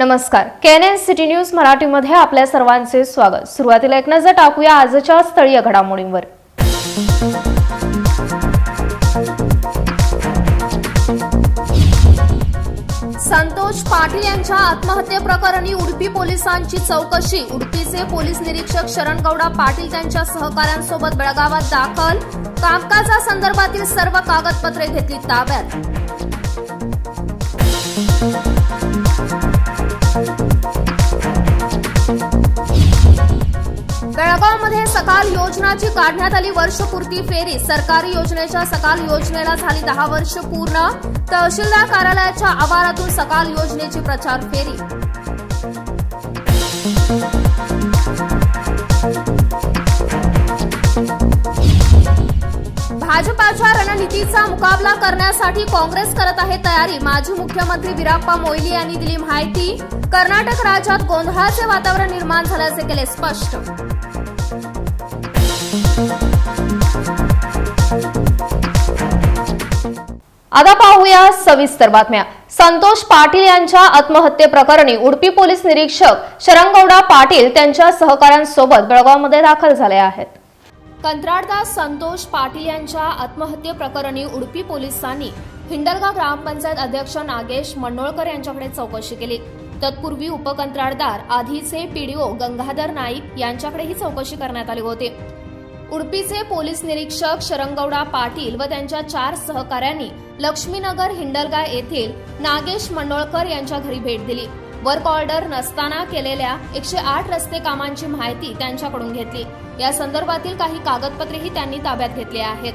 नमस्कार. KNN city news मराठीमध्ये आपल्या सर्वांचे स्वागत. सुरुवातीला एक नजर टाकूया आजच्या स्थळीय घडामोडींवर. संतोष पाटील यांच्या आत्महत्येप्रकरणी उडपी पोलिसांची चौकशी. उडपीचे पोलीस निरीक्षक शरणगौडा पाटील त्यांच्या सहकाऱ्यांसोबत बेळगावात दाखल. कामकाजा संदर्भातील सर्व कागदपत्रे घेतली ताब्यात. बेळगावमध्ये सकाल योजनाची काढण्यात आली वर्षपूर्ती फेरी. सरकारी योजनेच्या सकाल योजनेला झाली दहा वर्ष पूर्ण. तहसीलदार कार्यालयाच्या आवारातून सकाल योजनेची प्रचार फेरी. भाजपाच्या रणनीतीचा मुकाबला करण्यासाठी काँग्रेस करत आहे तयारी. माजी मुख्यमंत्री विराप्पा मोईली यांनी दिली माहिती. कर्नाटक राज्यात गोंधळाचे वातावरण निर्माण झाल्याचे केले स्पष्ट. आता पाहूया सविस्तर बातम्या. संतोष पाटील यांच्या आत्महत्येप्रकरणी उडपी पोलीस निरीक्षक शरंगौडा पाटील त्यांच्या सहकाऱ्यांसोबत बेळगावमध्ये दाखल झाले आहेत. कंत्राटदार संतोष पाटील यांच्या आत्महत्येप्रकरणी उडपी पोलिसांनी हिंडलगाव ग्रामपंचायत अध्यक्ष नागेश मंडोळकर यांच्याकडे चौकशी केली. तत्पूर्वी उपकंत्राटदार आधीचे पीडीओ गंगाधर नाईक यांच्याकडेही चौकशी करण्यात आली होती. उडपीचे पोलीस निरीक्षक शरंगौडा पाटील व त्यांच्या चार सहकाऱ्यांनी लक्ष्मीनगर हिंडलगा येथील नागेश मंडोळकर यांच्या घरी भेट दिली. वर्क ऑर्डर नसताना केलेल्या एकशे आठ रस्ते कामांची माहिती त्यांच्याकडून घेतली. या संदर्भातील काही कागदपत्रेही त्यांनी ताब्यात घेतली आहेत.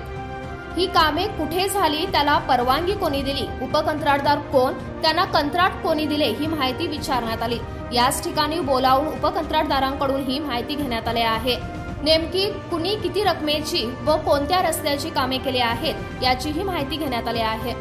ही कामे कुठे झाली त्याला परवानगी कोणी दिली? उपकंत्राटदार कोण? त्यांना कंत्राट कोणी दिले ही माहिती विचारण्यात आली. याच ठिकाणी बोलावून उपकंत्राटदारांकडून ही माहिती घेण्यात आली आहे. नेमकी कुणी किती रकमेची व कोणत्या रस्त्याची कामे केली आहेत याचीही माहिती घेण्यात आली आहे.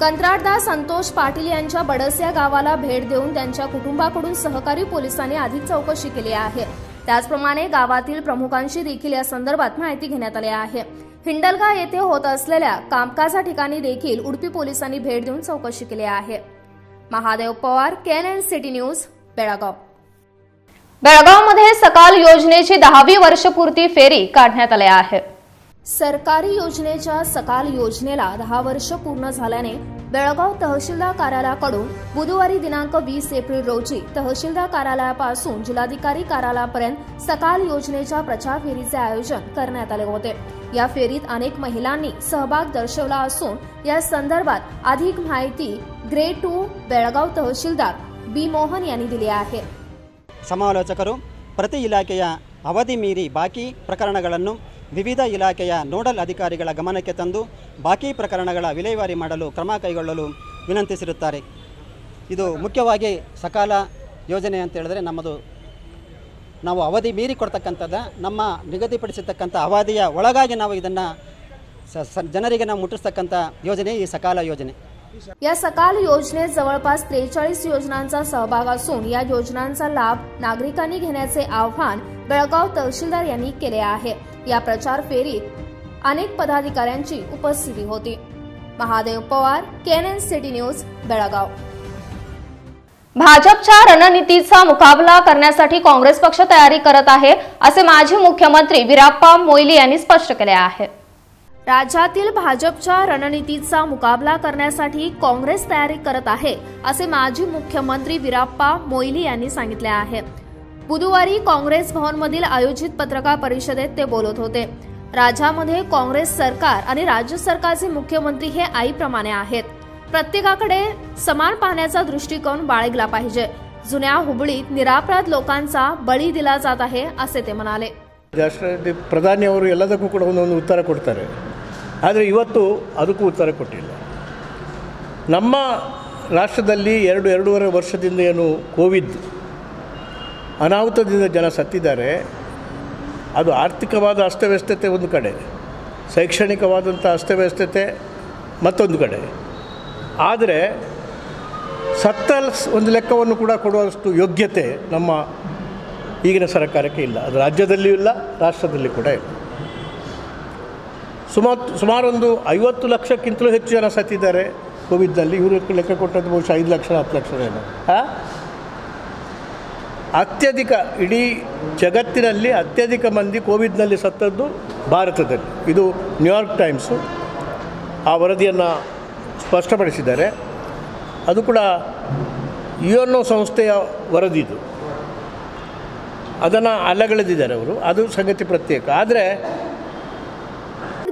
कंत्राटदार संतोष पाटील यांच्या बडस या गावाला भेट देऊन त्यांच्या कुटुंबाकडून सहकारी पोलिसांनी अधिक चौकशी केली आहे. त्याचप्रमाणे गावातील प्रमुखांशी देखील या संदर्भात माहिती घेण्यात आली आहे. हिंडलगा येथे होत असलेल्या कामकाजा ठिकाणी देखील उडपी पोलिसांनी भेट देऊन चौकशी केली आहे. Mahadev Pawar KNN city news Belgaum. बेळगावमध्ये सकाल योजनेची दहावी वर्षपूर्ती फेरी काढण्यात आली आहे. सरकारी योजनेच्या सकाल योजनेला दहा वर्ष पूर्ण झाल्याने बेळगाव तहसीलदार कार्यालयाकडून बुधवारी दिनांक वीस एप्रिल रोजी तहसीलदार कार्यालयापासून जिल्हाधिकारी कार्यालयापर्यंत सकाल योजनेच्या प्रचार फेरीचे आयोजन करण्यात आले होते. या फेरीत अनेक महिलांनी सहभाग दर्शवला असून या संदर्भात अधिक माहिती grade two Belgaum tahsildar B Mohan यांनी दिली आहे. ಸಮಾಲೋಚಕರು ಪ್ರತಿ ಇಲಾಖೆಯ ಅವಧಿ ಮೀರಿ ಬಾಕಿ ಪ್ರಕರಣಗಳನ್ನು ವಿವಿಧ ಇಲಾಖೆಯ ನೋಡಲ್ ಅಧಿಕಾರಿಗಳ ಗಮನಕ್ಕೆ ತಂದು ಬಾಕಿ ಪ್ರಕರಣಗಳ ವಿಲೇವಾರಿ ಮಾಡಲು ಕ್ರಮ ಕೈಗೊಳ್ಳಲು ವಿನಂತಿಸಿರುತ್ತಾರೆ. ಇದು ಮುಖ್ಯವಾಗಿ ಸಕಾಲ ಯೋಜನೆ ಅಂತ ಹೇಳಿದ್ರೆ ನಮ್ಮದು ನಾವು ಅವಧಿ ಮೀರಿ ಕೊಡ್ತಕ್ಕಂಥದ್ದು, ನಮ್ಮ ನಿಗದಿಪಡಿಸಿರ್ತಕ್ಕಂಥ ಅವಧಿಯ ಒಳಗಾಗಿ ನಾವು ಇದನ್ನು ಜನರಿಗೆ ನಾವು ಮುಟ್ಟಿಸ್ತಕ್ಕಂಥ ಯೋಜನೆ ಈ ಸಕಾಲ ಯೋಜನೆ. या सकाल योजनेत जवळपास त्रेचाळीस योजनांचा सहभाग असून या योजनांचा लाभ नागरिकांनी घेण्याचे आव्हान बेळगाव तहसीलदार यांनी केले आहे. या प्रचार फेरीत अनेक पदाधिकाऱ्यांची उपस्थिती होती. Mahadev Pawar KNN city news Belgaum. भाजपच्या रणनीतीचा मुकाबला करण्यासाठी काँग्रेस पक्ष तयारी करत आहे असे माजी मुख्यमंत्री विराप्पा मोईली यांनी स्पष्ट केले आहे. राज्यातील भाजपच्या रणनीतीचा मुकाबला करण्यासाठी काँग्रेस तयारी करत आहे असे माजी मुख्यमंत्री विराप्पा मोईली यांनी सांगितले आहे बुधवारी काँग्रेस भवनमधील आयोजित पत्रकार परिषदेत ते बोलत होते राज्यामध्ये काँग्रेस सरकार आणि राज्य सरकारचे मुख्यमंत्री हे आईप्रमाणे आहेत प्रत्येकाकडे समान पाहण्याचा दृष्टिकोन बाळगला पाहिजे जुन्या हुबळीत निरापराध लोकांचा बळी दिला जात आहे असे ते म्हणाले ರಾಷ್ಟ್ರಪತಿ ಪ್ರಧಾನಿಯವರು ಎಲ್ಲದಕ್ಕೂ ಕೂಡ ಒಂದೊಂದು ಉತ್ತರ ಕೊಡ್ತಾರೆ ಆದರೆ ಇವತ್ತು ಅದಕ್ಕೂ ಉತ್ತರ ಕೊಟ್ಟಿಲ್ಲ. ನಮ್ಮ ರಾಷ್ಟ್ರದಲ್ಲಿ ಎರಡು ಎರಡೂವರೆ ವರ್ಷದಿಂದ ಏನು ಕೋವಿಡ್ ಅನಾಹುತದಿಂದ ಜನ ಸತ್ತಿದ್ದಾರೆ, ಅದು ಆರ್ಥಿಕವಾದ ಅಸ್ತವ್ಯಸ್ತತೆ ಒಂದು ಕಡೆ, ಶೈಕ್ಷಣಿಕವಾದಂಥ ಅಸ್ತವ್ಯಸ್ತತೆ ಮತ್ತೊಂದು ಕಡೆ. ಆದರೆ ಸತ್ತ ಒಂದು ಲೆಕ್ಕವನ್ನು ಕೂಡ ಕೊಡುವಷ್ಟು ಯೋಗ್ಯತೆ ನಮ್ಮ ಈಗಿನ ಸರ್ಕಾರಕ್ಕೆ ಇಲ್ಲ. ಅದು ರಾಜ್ಯದಲ್ಲಿಯೂ ಇಲ್ಲ ರಾಷ್ಟ್ರದಲ್ಲಿ ಕೂಡ ಇಲ್ಲ. ಸುಮಾರು ಸುಮಾರೊಂದು ಐವತ್ತು ಲಕ್ಷಕ್ಕಿಂತಲೂ ಹೆಚ್ಚು ಜನ ಸತ್ತಿದ್ದಾರೆ ಕೋವಿಡ್ನಲ್ಲಿ. ಇವರು ಲೆಕ್ಕ ಕೊಟ್ಟದ್ದು ಬಹುಶಃ ಐದು ಲಕ್ಷ, ಹತ್ತು ಲಕ್ಷ ಹಾಂ? ಅತ್ಯಧಿಕ, ಇಡೀ ಜಗತ್ತಿನಲ್ಲಿ ಅತ್ಯಧಿಕ ಮಂದಿ ಕೋವಿಡ್ನಲ್ಲಿ ಸತ್ತದ್ದು ಭಾರತದಲ್ಲಿ. ಇದು ನ್ಯೂಯಾರ್ಕ್ ಟೈಮ್ಸು. ಆ ವರದಿಯನ್ನು ಸ್ಪಷ್ಟಪಡಿಸಿದ್ದಾರೆ. ಅದು ಕೂಡ ಯುಎನ್ಒ ಸಂಸ್ಥೆಯ ವರದಿ ಇದು ಅದನ್ನು ಅಲ್ಲಗಳೆದಿದ್ದಾರೆ ಅವರು. ಅದು ಸಂಗತಿ ಪ್ರತ್ಯೇಕ. ಆದರೆ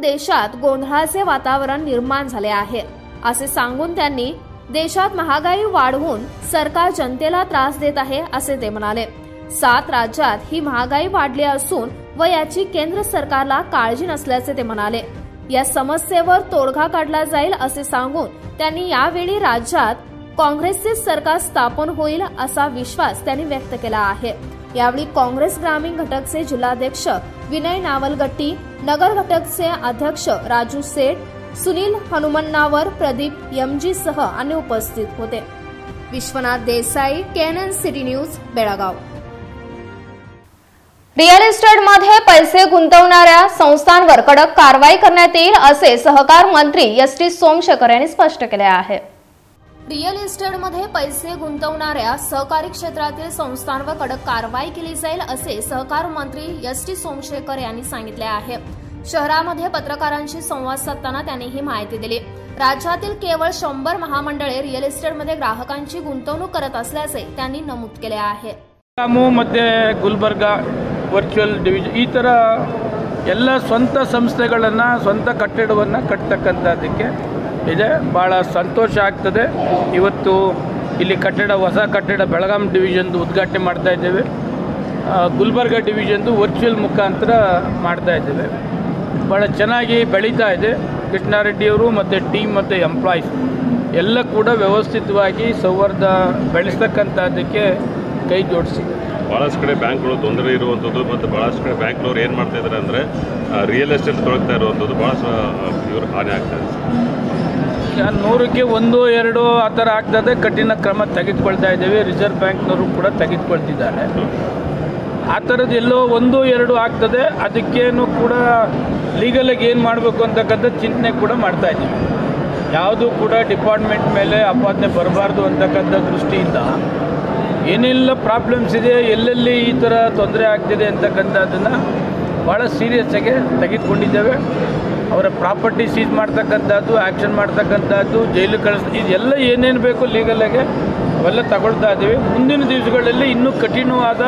देशात गोंधळाचे वातावरण निर्माण झाले आहे. असे सांगून त्यांनी देशात महागाई वाढवून सरकार जनतेला त्रास देत आहे असे ते म्हणाले. सात राज्यात ही महागाई वाढली असून व याची केंद्र सरकारला काळजी नसल्याचे ते म्हणाले. या समस्येवर तोडगा काढला जाईल असे सांगून त्यांनी यावेळी राज्यात काँग्रेसचे सरकार स्थापन होईल असा विश्वास त्यांनी व्यक्त केला आहे. यावेळी काँग्रेस ग्रामीण घटकचे जिल्हाध्यक्ष विनय नावलगट्टी नगर घटकचे अध्यक्ष राजू सेठ सुनील हनुमन्नावर प्रदीप यमजी सह अन्य उपस्थित होते. Vishwanath Desai KNN city news Belgaum. Real इस्टेटमध्ये पैसे गुंतवणाऱ्या संस्थांवर कडक कारवाई करण्यात येईल असे सहकार मंत्री एस टी सोमशेखर यांनी स्पष्ट केले आहे. रिअल इस्टेटमध्ये पैसे गुंतवणाऱ्या सहकारी क्षेत्रातील संस्थांवर कडक कारवाई केली जाईल असे सहकार मंत्री एस टी सोमशेखर यांनी सांगितले आहे शहरामध्ये पत्रकारांशी संवाद साधताना त्यांनी ही माहिती दिली राज्यातील केवळ शंभर महामंडळे रिअल इस्टेटमध्ये ग्राहकांची गुंतवणूक करत असल्याचे त्यांनी नमूद केले आहे ಬೆಳಗಾಮು ಮತ್ತು ಗುಲ್ಬರ್ಗ ವರ್ಚುವಲ್ ಡಿವಿಷನ್ ಈ ಥರ ಎಲ್ಲ ಸ್ವಂತ ಸಂಸ್ಥೆಗಳನ್ನು ಸ್ವಂತ ಕಟ್ಟಡವನ್ನು ಕಟ್ತಕ್ಕಂಥದ್ದಕ್ಕೆ ಇದೆ. ಭಾಳ ಸಂತೋಷ ಆಗ್ತದೆ. ಇವತ್ತು ಇಲ್ಲಿ ಕಟ್ಟಡ, ಹೊಸ ಕಟ್ಟಡ ಬೆಳಗಾಂ ಡಿವಿಷನ್ದು ಉದ್ಘಾಟನೆ ಮಾಡ್ತಾ ಇದ್ದೇವೆ. ಗುಲ್ಬರ್ಗ ಡಿವಿಷನ್ದು ವರ್ಚುವಲ್ ಮುಖಾಂತರ ಮಾಡ್ತಾ ಇದ್ದೇವೆ. ಭಾಳ ಚೆನ್ನಾಗಿ ಬೆಳೀತಾ ಇದೆ. ಕೃಷ್ಣಾರೆಡ್ಡಿಯವರು ಮತ್ತು ಟೀಮ್ ಮತ್ತು ಎಂಪ್ಲಾಯೀಸ್ ಎಲ್ಲ ಕೂಡ ವ್ಯವಸ್ಥಿತವಾಗಿ ಸೌಹಾರ್ದ ಬೆಳೆಸ್ತಕ್ಕಂಥದ್ದಕ್ಕೆ ಕೈ ಜೋಡಿಸಿದೆ ಭಾಳಷ್ಟು ಕಡೆ ಬ್ಯಾಂಕ್ಗಳು ತೊಂದರೆ ಇರುವಂಥದ್ದು ಮತ್ತು ಭಾಳಷ್ಟು ಕಡೆ ಬ್ಯಾಂಕ್ನವ್ರು ಏನು ಮಾಡ್ತಾ ಇದ್ದಾರೆ ಅಂದರೆ ರಿಯಲ್ ಎಸ್ಟೇಟ್ ತೊಳಗ್ತಾ ಇರುವಂಥದ್ದು ಭಾಳ ಇವರು ಹಾನಿ ಆಗ್ತಾ ಇದೆ. ನೂರಕ್ಕೆ ಒಂದು, ಎರಡು ಆ ಥರ ಆಗ್ತದೆ. ಕಠಿಣ ಕ್ರಮ ತೆಗೆದುಕೊಳ್ತಾ ಇದ್ದೇವೆ. ರಿಸರ್ವ್ ಬ್ಯಾಂಕ್ನವರು ಕೂಡ ತೆಗೆದುಕೊಳ್ತಿದ್ದಾರೆ. ಆ ಥರದ್ದು ಎಲ್ಲೋ ಒಂದು, ಎರಡು ಆಗ್ತದೆ. ಅದಕ್ಕೇನು ಕೂಡ ಲೀಗಲಾಗಿ ಏನು ಮಾಡಬೇಕು ಅಂತಕ್ಕಂಥ ಚಿಂತನೆ ಕೂಡ ಮಾಡ್ತಾ ಇದ್ದೀವಿ. ಯಾವುದು ಕೂಡ ಡಿಪಾರ್ಟ್ಮೆಂಟ್ ಮೇಲೆ ಅಪಾದನೆ ಬರಬಾರ್ದು ಅಂತಕ್ಕಂಥ ದೃಷ್ಟಿಯಿಂದ ಏನೆಲ್ಲ ಪ್ರಾಬ್ಲಮ್ಸ್ ಇದೆ, ಎಲ್ಲೆಲ್ಲಿ ಈ ಥರ ತೊಂದರೆ ಆಗ್ತಿದೆ ಅಂತಕ್ಕಂಥದ್ದನ್ನು ಭಾಳ ಸೀರಿಯಸ್ಸಾಗಿ ತೆಗೆದುಕೊಂಡಿದ್ದೇವೆ. ಅವರ ಪ್ರಾಪರ್ಟಿ ಸೀಸ್ ಮಾಡ್ತಕ್ಕಂಥದ್ದು ಆ್ಯಕ್ಷನ್ ಮಾಡ್ತಕ್ಕಂಥದ್ದು ಜೈಲು ಕಳಿಸ್ ಇದೆಲ್ಲ ಏನೇನು ಬೇಕು ಲೀಗಲಾಗೆ ಅವೆಲ್ಲ ತಗೊಳ್ತಾ ಇದ್ದೀವಿ. ಮುಂದಿನ ದಿವಸಗಳಲ್ಲಿ ಇನ್ನೂ ಕಠಿಣವಾದ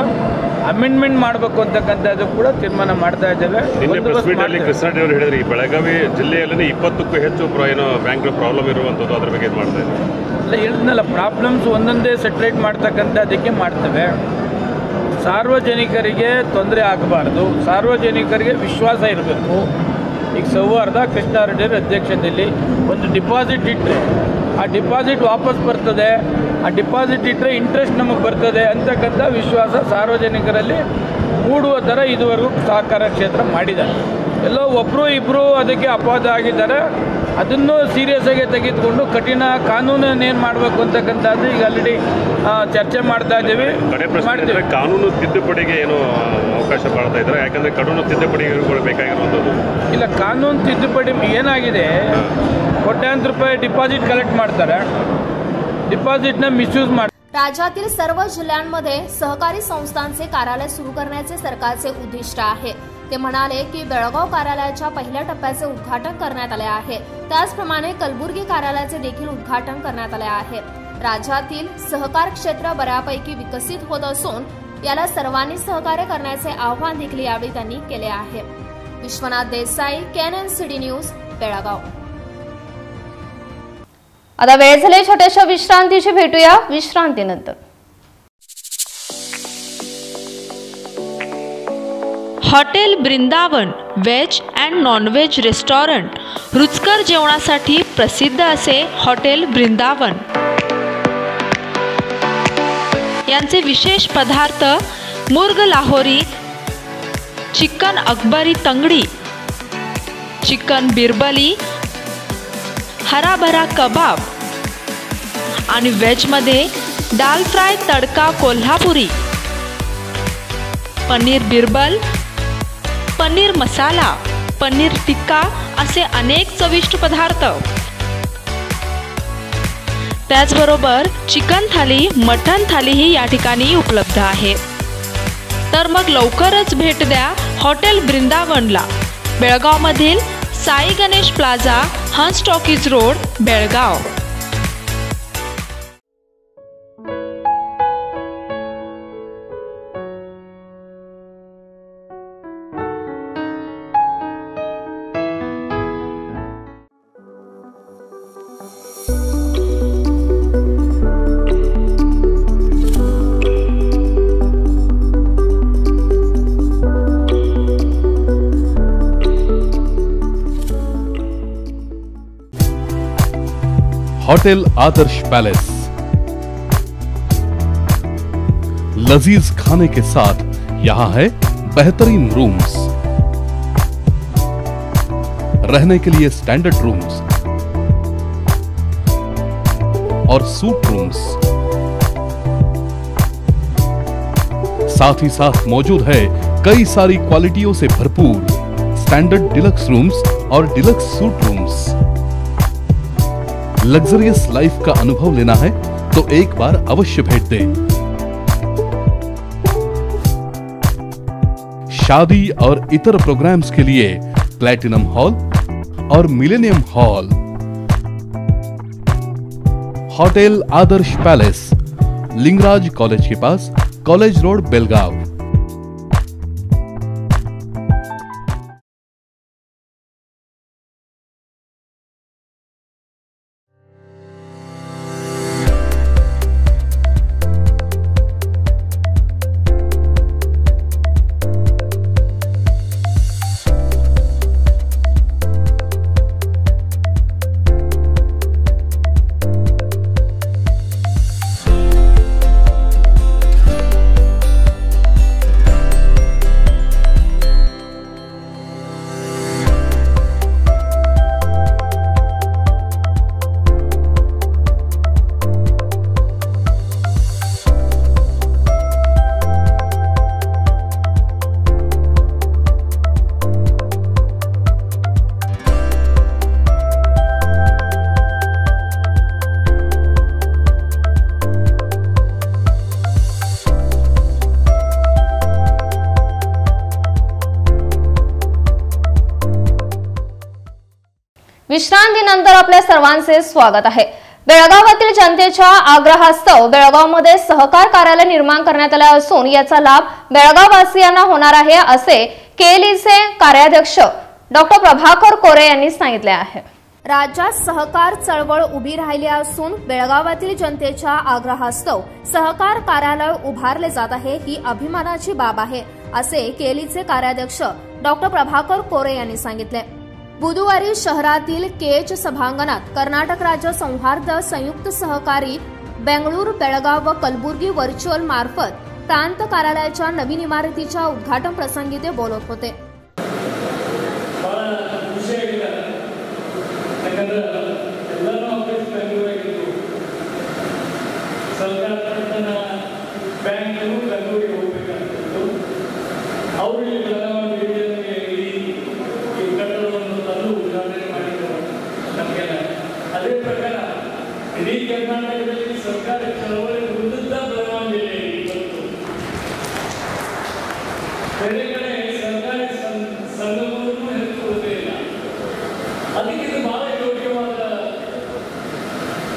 ಅಮೆಂಡ್ಮೆಂಟ್ ಮಾಡಬೇಕು ಅಂತಕ್ಕಂಥದ್ದು ಕೂಡ ತೀರ್ಮಾನ ಮಾಡ್ತಾ ಇದ್ದೇವೆ. ಕೃಷ್ಣಾರೆಡ್ಡಿ ಹೇಳಿದ್ರು ಈ ಬೆಳಗಾವಿ ಜಿಲ್ಲೆಯಲ್ಲಿ ಇಪ್ಪತ್ತಕ್ಕೂ ಹೆಚ್ಚು ಏನೋ ಬ್ಯಾಂಕ್ ಪ್ರಾಬ್ಲಮ್ ಇರುವಂಥದ್ದು ಅದ್ರ ಬಗ್ಗೆ ಮಾಡ್ತಾ ಇದ್ದಾರೆ ಅಲ್ಲ ಹೇಳಿದ್ನಲ್ಲ ಪ್ರಾಬ್ಲಮ್ಸ್ ಒಂದೊಂದೇ ಸೆಟ್ರೇಟ್ ಮಾಡ್ತಕ್ಕಂಥದ್ದಕ್ಕೆ ಮಾಡ್ತೇವೆ. ಸಾರ್ವಜನಿಕರಿಗೆ ತೊಂದರೆ ಆಗಬಾರ್ದು. ಸಾರ್ವಜನಿಕರಿಗೆ ವಿಶ್ವಾಸ ಇರಬೇಕು. ಈಗ ಸೌಹಾರ್ದ ಕೃಷ್ಣಾರೆಡ್ಡಿಯವರ ಅಧ್ಯಕ್ಷತೆಯಲ್ಲಿ ಒಂದು ಡಿಪಾಸಿಟ್ ಇಟ್ಟರೆ ಆ ಡಿಪಾಸಿಟ್ ವಾಪಸ್ ಬರ್ತದೆ, ಆ ಡಿಪಾಸಿಟ್ ಇಟ್ಟರೆ ಇಂಟ್ರೆಸ್ಟ್ ನಮಗೆ ಬರ್ತದೆ ಅಂತಕ್ಕಂಥ ವಿಶ್ವಾಸ ಸಾರ್ವಜನಿಕರಲ್ಲಿ ಮೂಡುವ ಥರ ಇದುವರೆಗೂ ಸಹಕಾರ ಕ್ಷೇತ್ರ ಮಾಡಿದ್ದಾರೆ. ಎಲ್ಲೋ ಒಬ್ಬರು ಇಬ್ಬರು ಅದಕ್ಕೆ ಅಪವಾದ ಆಗಿದ್ದಾರೆ. ಅದನ್ನು ಸೀರಿಯಸ್ ಆಗಿ ತೆಗೆದುಕೊಂಡು ಕಠಿಣ ಕಾನೂನನ್ನು ಏನು ಮಾಡಬೇಕು ಅಂತಕ್ಕಂಥದ್ದು ಈಗ ಆಲ್ರೆಡಿ ಚರ್ಚೆ ಮಾಡ್ತಾ ಇದ್ದೀವಿ ಕಡೆ ಪ್ರಶ್ನೆ ಮಾಡ್ತೀವಿ ಅಂದರೆ ಕಾನೂನು ತಿದ್ದುಪಡಿಗೆ ಏನು ಅವಕಾಶ ಮಾಡ್ತಾ ಇದ್ದಾರೆ ಯಾಕಂದರೆ ಕಾನೂನು ತಿದ್ದುಪಡಿಗಳು ಬೇಕಾಗಿರುವಂಥದ್ದು ಇಲ್ಲ ಕಾನೂನು ತಿದ್ದುಪಡಿ ಏನಾಗಿದೆ ಕೋಟ್ಯಾಂತರ ರೂಪಾಯಿ ಡಿಪಾಸಿಟ್ ಕಲೆಕ್ಟ್ ಮಾಡ್ತಾರೆ ಡಿಪಾಸಿಟ್ನ ಮಿಸ್ಯೂಸ್ ಮಾಡ್ತಾರೆ राज्यातील सर्व जिल्ह्यांमध्ये सहकारी संस्थांचे कार्यालय सुरू करण्याचे सरकारचे उद्दिष्ट आहे ते म्हणाले की बेळगाव कार्यालयाच्या पहिल्या टप्प्याचे उद्घाटन करण्यात आले आहे. त्याचप्रमाणे कलबुर्गी कार्यालयाचे देखील उद्घाटन करण्यात आले आहे. राज्यातील सहकार क्षेत्र बऱ्यापैकी विकसित होत असून याला सर्वांनी सहकार्य करण्याचे आव्हान देखील यावेळी त्यांनी केले आहे. Vishwanath Desai KNN city news Belgaum. आता वेळ झाले छोट्याशा विश्रांतीची. भेटूया विश्रांतीनंतर. Hotel Brindavan veg and non veg restaurant. रुचकर जेवणासाठी प्रसिद्ध असे हॉटेल ब्रिंदावन यांचे विशेष पदार्थ मुर्ग लाहोरी चिकन अकबरी तंगडी चिकन बिरबली हराभरा कबाब आणि व्हेजमध्ये दाल फ्राय तडका कोल्हापुरी. पनीर बिरबल पनीर मसाला पनीर टिक्का असे अनेक चविष्ट पदार्थ. त्याचबरोबर चिकन थाली मटण थालीही या ठिकाणी उपलब्ध आहे. तर मग लवकरच भेट द्या हॉटेल बृंदावनला. बेळगावमधील Sai Ganesh plaza Hans talkies road Belgaum. Hotel Adarsh palace लजीज खाने के साथ यहाँ है बेहतरीन रूम्स रहने के लिए स्टैंडर्ड रूम्स और सूट रूम्स साथ ही साथ मौजूद है कई सारी क्वालिटियों से भरपूर स्टैंडर्ड डिलक्स रूम्स और deluxe suite rooms luxurious life का अनुभव लेना है तो एक बार अवश्य भेंट दें। शादी और इतर प्रोग्राम्स के लिए प्लैटिनम हॉल और millennium hall hotel Adarsh palace Lingaraj college के पास कॉलेज रोड बेलगांव विश्रांतीनंतर आपल्या सर्वांचे स्वागत आहे. बेळगावातील जनतेच्या आग्रहास्तव बेळगावमध्ये सहकार कार्यालय निर्माण करण्यात आले असून याचा लाभ बेळगाववासियांना होणार आहे असे केलीचे कार्याध्यक्ष डॉक्टर प्रभाकर कोरे यांनी सांगितले आहे. राज्यात सहकार चळवळ उभी राहिली असून बेळगावातील जनतेच्या आग्रहास्तव सहकार कार्यालय उभारले जात आहे ही अभिमानाची बाब आहे असे केलीचे कार्याध्यक्ष डॉक्टर प्रभाकर कोरे यांनी सांगितले. बुधवारी शहरातील केच सभांगणात कर्नाटक राज्य सौहार्द संयुक्त सहकारी बेंगळूर बेळगाव व कलबुर्गी व्हर्च्युअल मार्फत प्रांत कार्यालयाच्या नवीन इमारतीच्या उद्घाटन प्रसंगी ते बोलत होते. ಭಾಳ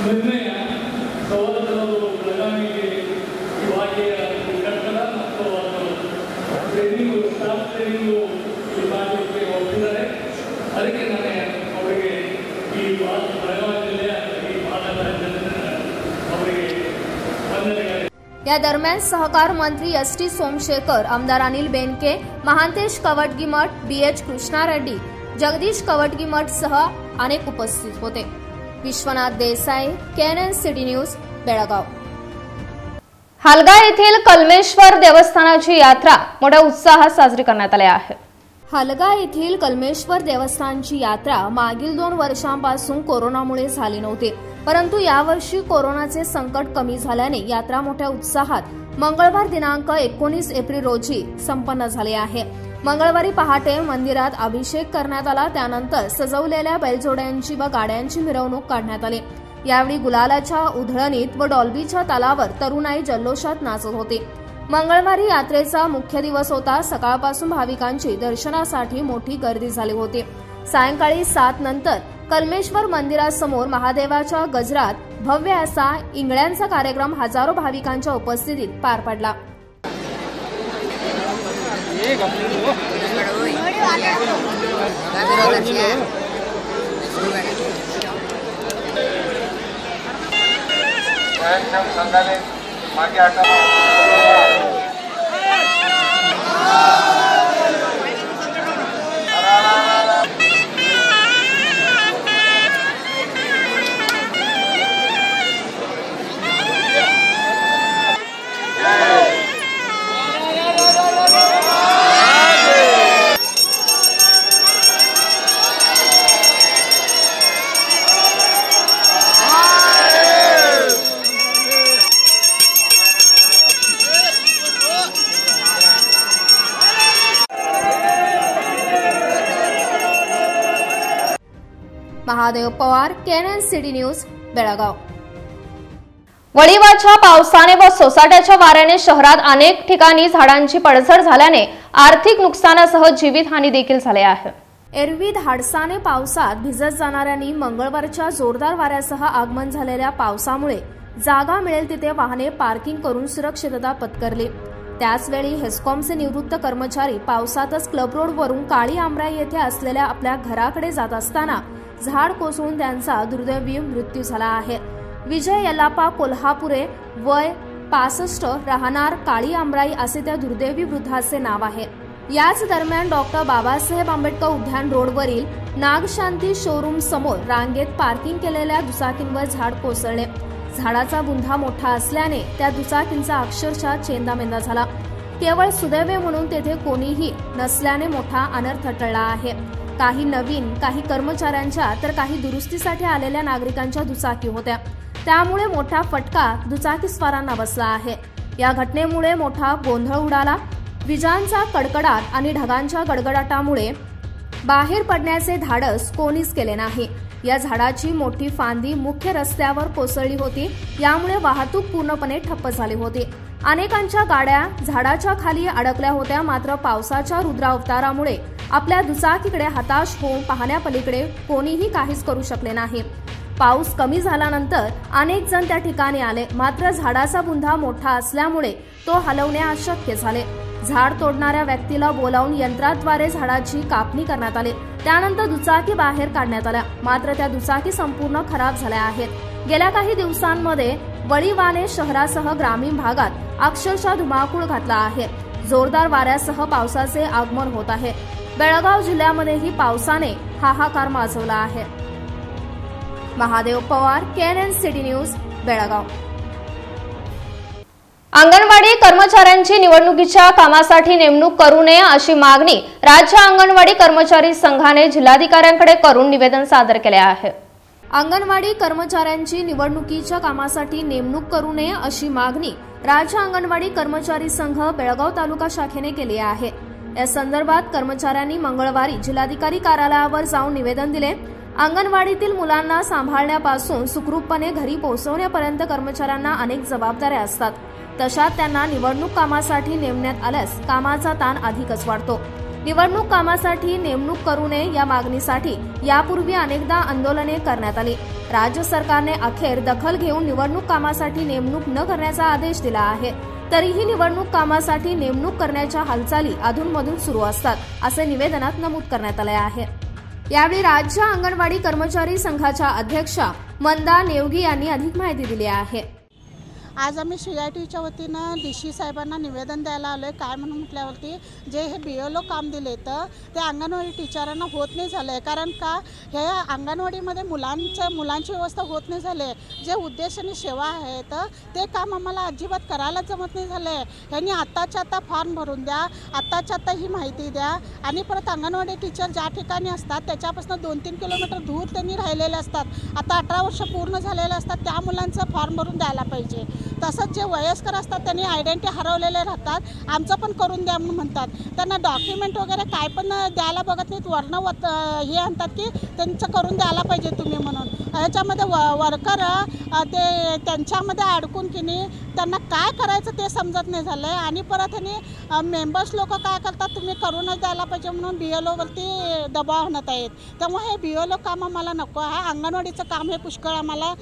ನಿರ್ಣಯ ಸವಾಲುಗಳು ಬೆಳಗಾವಿಗೆ ಇವಾಗೆಯ ಕಟ್ಟಡ ಮತ್ತು ಅದು ಟ್ರೈನಿಂಗು ಸ್ಟಾಫ್ ಟ್ರೈನಿಂಗು ಈ ಮಾಡಲಿಕ್ಕೆ ಒಪ್ಪಿದ್ದಾರೆ ಅದಕ್ಕೆ ನಾನು ಅವರಿಗೆ ಈ ಭಾಗ ಬೆಳಗಾವಿ ಜಿಲ್ಲೆಯ ಈ ಭಾಗದ ಜನರ ಅವರಿಗೆ ವಂದನೆಗಳು या दरम्यान सहकार मंत्री एस टी सोमशेखर आमदार अनिल बेनके महांतेश कवटगीमठ बी एच कृष्णा रेड्डी जगदीश कवटगीमठ सह अनेक उपस्थित होते Vishwanath Desai KNN city news Belgaum. Halaga येथील कलमेश्वर देवस्थानाची यात्रा मोठ्या उत्साहात साजरी करण्यात आली आहे. हलगा येथील कलमेश्वर देवस्थानची यात्रा मागील दोन वर्षांपासून कोरोनामुळे झाली नव्हती. परंतु यावर्षी कोरोनाचे संकट कमी झाल्याने यात्रा मोठ्या उत्साहात मंगळवार दिनांक एकोणीस एप्रिल रोजी संपन्न झाली आहे. मंगळवारी पहाटे मंदिरात अभिषेक करण्यात आला. त्यानंतर सजवलेल्या बैलजोड्यांची व गाड्यांची मिरवणूक काढण्यात आली. यावेळी गुलालाच्या उधळणीत व डॉल्बीच्या तालावर तरुणाई जल्लोषात नाचत होती. मंगळवारी यात्रेचा मुख्य दिवस होता. सकाळपासून भाविकांची दर्शनासाठी मोठी गर्दी झाली होती. सायंकाळी सात नंतर कलमेश्वर मंदिरासमोर महादेवाच्या गजरात भव्य असा इंगळ्यांचा कार्यक्रम हजारो भाविकांच्या उपस्थितीत पार पडला. संघाने मागे Mahadev Pawar KNN city news Belgaum. वळीवाच्या पावसाने व सोसाट्याच्या वाऱ्याने शहरात अनेक ठिकाणी झाडांची पडझड झाल्याने आर्थिक नुकसानासह जीवितहानी देखील झाली आहे. एरवी धाडसाने पावसात भिजत जाणाऱ्यांनी मंगळवारच्या जोरदार वाऱ्यासह आगमन झालेल्या पावसामुळे जागा मिळेल तिथे वाहने पार्किंग करून सुरक्षितता पत्करली. त्याचवेळी हेस्कॉमचे निवृत्त कर्मचारी पावसातच क्लब रोडवरून काळी आमराई येथे असलेल्या आपल्या घराकडे जात असताना झाड कोसळून त्यांचा दुर्दैवी मृत्यू झाला आहे. विजय यलापा कोल्हापुरे वय पासष्ट राहणार काळी आमराई असे त्या दुर्दैवी वृद्धाचे नाव आहे. याच दरम्यान डॉक्टर बाबासाहेब आंबेडकर उद्यान रोडवरील नागशांती शोरूम समोर रांगेत पार्किंग केलेल्या दुचाकींवर झाड कोसळले. झाडाचा बुंधा मोठा असल्याने त्या दुचाकींचा अक्षरशः चेंदामेंदा झाला. केवळ सुदैवे म्हणून तेथे कोणीही नसल्याने मोठा अनर्थ टळला आहे. काही नवीन काही कर्मचाऱ्यांच्या तर काही दुरुस्तीसाठी आलेल्या नागरिकांच्या दुचाकी होत्या. त्यामुळे मोठा फटका दुचाकीस्वारांना बसला आहे. या घटनेमुळे मोठा गोंधळ उडाला. विजांचा कडकडाट आणि ढगांच्या गडगडाटामुळे बाहेर पडण्याचे धाडस कोणीच केले नाही. या झाडाची मोठी फांदी मुख्य रस्त्यावर कोसळली होती. यामुळे वाहतूक पूर्णपणे ठप्प झाली होती. अनेकांच्या गाड्या झाडाच्या खाली अडकल्या होत्या. मात्र पावसाच्या रुद्रावतारामुळे आपल्या दुचाकीकडे हताश होऊन पाहण्यापलीकडे कोणीही काहीच करू शकले नाही. पाऊस कमी झाल्यानंतर अनेक जण त्या ठिकाणी आले. मात्र झाडाचा बुंधा मोठा असल्यामुळे तो हलवणे अशक्य झाले. झाड तोडणाऱ्या व्यक्तीला बोलावून यंत्राद्वारे झाडाची कापणी करण्यात आली. त्यानंतर दुचाकी बाहेर काढण्यात आल्या. मात्र त्या दुचाकी संपूर्ण खराब झाल्या आहेत. गेल्या काही दिवसांमध्ये वळीवाने शहरासह ग्रामीण भागात अक्षरशः धुमाकूळ घातला आहे. जोरदार वाऱ्यासह पावसाचे आगमन होत आहे. बेळगाव जिल्ह्यामध्येही पावसाने हाहाकार माजवला आहे. Mahadev Pawar KNN city news Belgaum. Anganwadi कर्मचाऱ्यांची निवडणुकीच्या कामासाठी नेमणूक करू नये अशी मागणी राज्य अंगणवाडी कर्मचारी संघाने जिल्हाधिकाऱ्यांकडे करून निवेदन सादर केले आहे. अंगणवाडी कर्मचाऱ्यांची निवडणुकीच्या कामासाठी नेमणूक करू नये अशी मागणी राज्य अंगणवाडी कर्मचारी संघ बेळगाव तालुका शाखेने केली आहे. या संदर्भात कर्मचाऱ्यांनी मंगळवारी जिल्हाधिकारी कार्यालयावर जाऊन निवेदन दिले. अंगणवाडीतील मुलांना सांभाळण्यापासून सुखरूपपणे घरी पोहोचवण्यापर्यंत कर्मचाऱ्यांना अनेक जबाबदाऱ्या असतात. तशात त्यांना निवडणूक कामासाठी नेमण्यात आल्यास कामाचा ताण अधिकच वाढतो. निवडणूक कामासाठी नेमणूक करू नये या मागणीसाठी यापूर्वी अनेकदा आंदोलने करण्यात आली. राज्य सरकारने अखेर दखल घेऊन निवडणूक कामासाठी नेमणूक न करण्याचा आदेश दिला आहे. तरीही निवडणूक कामासाठी नेमणूक करण्याच्या हालचाली अधूनमधून सुरू असतात असे निवेदनात नमूद करण्यात आले आहे. यावेळी राज्य अंगणवाडी कर्मचारी संघाच्या अध्यक्षा मंदा नेवगी यांनी अधिक माहिती दिली आहे. आज आम्ही सी आय टीच्या वतीनं डी सी साहेबांना निवेदन द्यायला आलो आहे काय म्हणून म्हटल्यावरती जे हे बी एल ओ काम दिले तर ते अंगणवाडी टीचरांना होत नाही झालं आहे कारण का हे अंगणवाडीमध्ये मुलांचं मुलांची व्यवस्था होत नाही झाली आहे जे उद्देश आणि सेवा आहेत ते काम आम्हाला अजिबात करायला जमत नाही झालं आहे ह्यांनी आत्ताच्या आता फॉर्म भरून द्या आत्ताच्या आता ही माहिती द्या. आणि परत अंगणवाडी टीचर ज्या ठिकाणी असतात त्याच्यापासून दोन तीन किलोमीटर दूर त्यांनी राहिलेले असतात. आता अठरा वर्ष पूर्ण झालेले असतात त्या मुलांचं फॉर्म भरून द्यायला पाहिजे. तसंच जे वयस्कर असतात त्यांनी आयडेंटिटी हरवलेले राहतात. आमचं पण करून द्या म्हणून म्हणतात. त्यांना डॉक्युमेंट वगैरे काय पण द्यायला बघत नाहीत. वर्ण हे आणतात की त्यांचं करून द्यायला पाहिजे तुम्ही म्हणून. ह्याच्यामध्ये व वर्कर ते त्यांच्यामध्ये अडकून की नाही त्यांना काय करायचं ते समजत नाही झालं आहे आणि परत ह्यांनी मेंबर्स लोक काय करतात तुम्ही करूनच द्यायला पाहिजे म्हणून बी एल ओवरती दबाव आणत आहेत. त्यामुळे हे बी एल ओ काम आम्हाला नको आहे. अंगणवाडीचं काम हे पुष्कळ आम्हाला